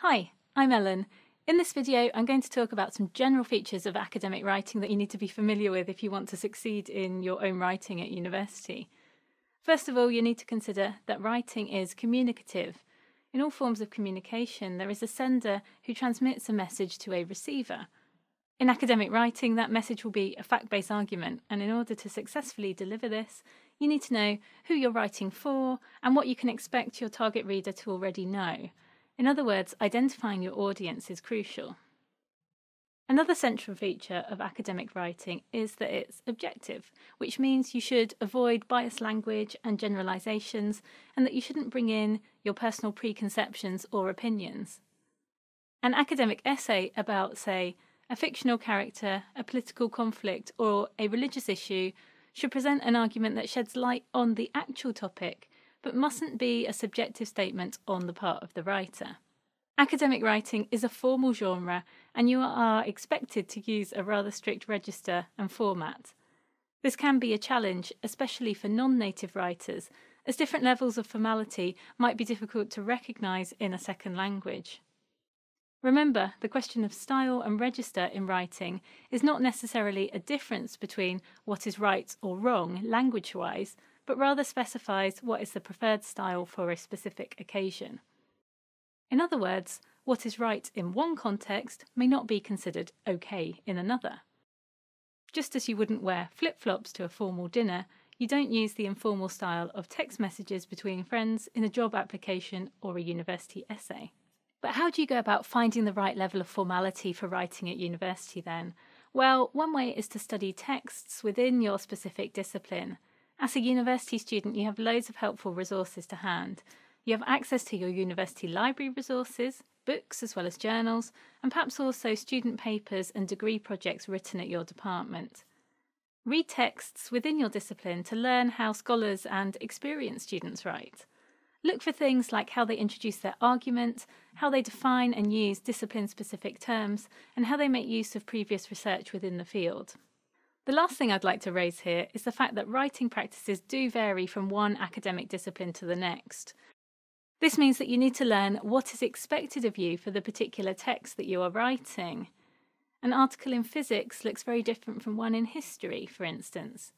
Hi, I'm Ellen. In this video, I'm going to talk about some general features of academic writing that you need to be familiar with if you want to succeed in your own writing at university. First of all, you need to consider that writing is communicative. In all forms of communication, there is a sender who transmits a message to a receiver. In academic writing, that message will be a fact based argument, and in order to successfully deliver this, you need to know who you're writing for and what you can expect your target reader to already know. In other words, identifying your audience is crucial. Another central feature of academic writing is that it's objective, which means you should avoid biased language and generalizations, and that you shouldn't bring in your personal preconceptions or opinions. An academic essay about, say, a fictional character, a political conflict, or a religious issue should present an argument that sheds light on the actual topic but mustn't be a subjective statement on the part of the writer. Academic writing is a formal genre, and you are expected to use a rather strict register and format. This can be a challenge, especially for non native writers, as different levels of formality might be difficult to recognise in a second language. Remember, the question of style and register in writing is not necessarily a difference between what is right or wrong language wise, but rather specifies what is the preferred style for a specific occasion. In other words, what is right in one context may not be considered okay in another. Just as you wouldn't wear flip flops to a formal dinner, you don't use the informal style of text messages between friends in a job application or a university essay. But how do you go about finding the right level of formality for writing at university then? Well, one way is to study texts within your specific discipline as a university student, you have loads of helpful resources to hand. You have access to your university library resources, books as well as journals, and perhaps also student papers and degree projects written at your department. Read texts within your discipline to learn how scholars and experienced students write. Look for things like how they introduce their argument, how they define and use discipline specific terms, and how they make use of previous research within the field. The last thing I'd like to raise here is the fact that writing practices do vary from one academic discipline to the next. This means that you need to learn what is expected of you for the particular text that you are writing. An article in physics looks very different from one in history, for instance.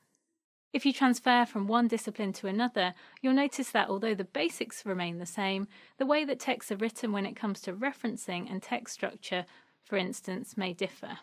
If you transfer from one discipline to another, you'll notice that although the basics remain the same, the way that texts are written when it comes to referencing and text structure, for instance, may differ.